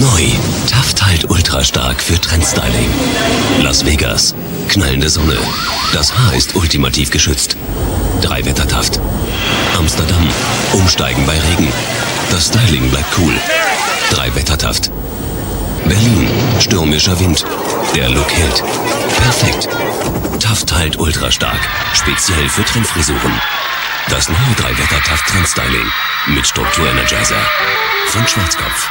Neu. Taft halt ultra stark für Trendstyling. Las Vegas. Knallende Sonne. Das Haar ist ultimativ geschützt. Drei Wetter Taft. Amsterdam. Umsteigen bei Regen. Das Styling bleibt cool. Drei Wetter Taft. Berlin. Stürmischer Wind. Der Look hält. Perfekt. Taft halt ultra stark. Speziell für Trendfrisuren. Das neue Drei Wetter Taft Trendstyling. Mit Struktur Energizer. Von Schwarzkopf.